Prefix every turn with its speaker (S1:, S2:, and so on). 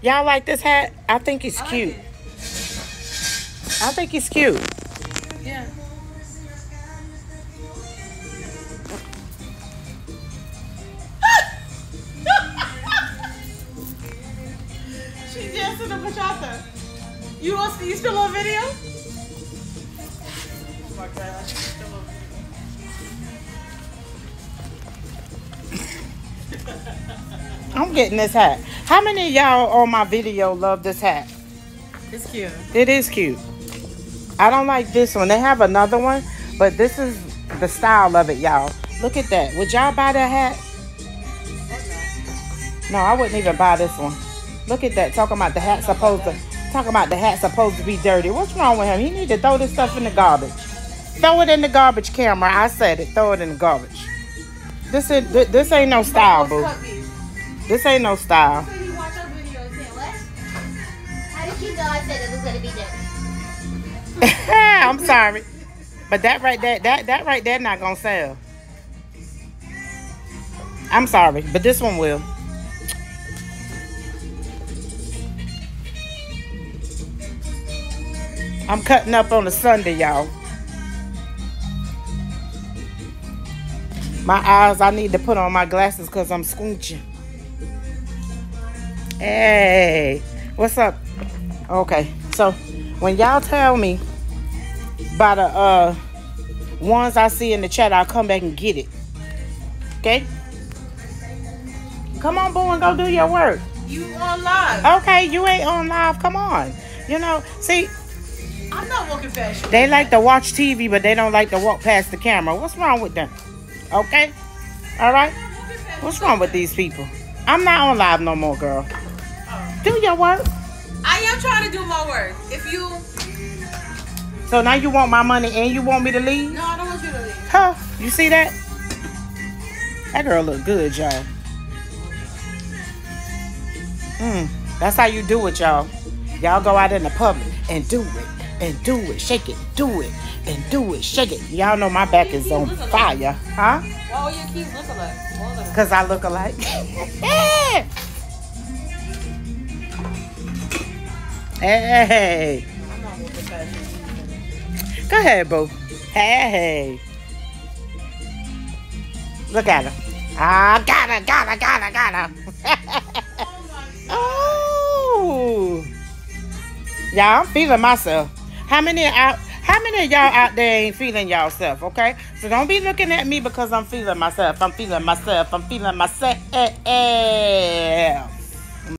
S1: Y'all like this hat? I think it's
S2: I like
S1: cute.
S2: it.
S1: I think it's cute.
S2: Yeah. she dancing the bachata. You want you still on video? Oh my god, she's still on
S1: I'm getting this hat. How many of y'all on my video love this hat?
S2: It's cute.
S1: It is cute. I don't like this one. They have another one, but this is the style of it, y'all. Look at that. Would y'all buy that hat? No, I wouldn't even buy this one. Look at that. Talking about the hat supposed to talking about the hat supposed to be dirty. What's wrong with him? He need to throw this stuff in the garbage. Throw it in the garbage camera. I said it. Throw it in the garbage. This is this ain't no style, boo. This ain't no style.
S3: Watch our video and say what? How did you know I said it was gonna be different?
S1: I'm sorry. But that right there, that that right there not gonna sell. I'm sorry, but this one will. I'm cutting up on a Sunday, y'all. My eyes, I need to put on my glasses because I'm squinching. Hey, what's up? Okay, so when y'all tell me by the uh ones I see in the chat, I'll come back and get it. Okay? Come on, boo, and go do your work.
S2: You on live.
S1: Okay, you ain't on live. Come on. You know, see,
S2: I'm not walking you.
S1: they like to watch TV, but they don't like to walk past the camera. What's wrong with them? Okay? All right? What's wrong with these people? I'm not on live no more, girl. Do your work.
S2: I am trying to do my work. If you
S1: So now you want my money and you want me to leave?
S2: no, I don't want you to leave.
S1: Huh? You see that? That girl look good, y'all. Mm, that's how you do it, y'all. Y'all go out in the public and do it, and do it, shake it, do it, and do it, shake it. Y'all know my back is on fire, huh?
S2: Why all your keys look alike? All of them.
S1: Cause I look alike. hey, go ahead, boo. Hey, look at her. Ah, got her, got her, got her, got her. oh, y'all, I'm feeling myself. How many out? How many of y'all out there ain't feeling yourself? Okay, so don't be looking at me because I'm feeling myself. I'm feeling myself. I'm feeling myself.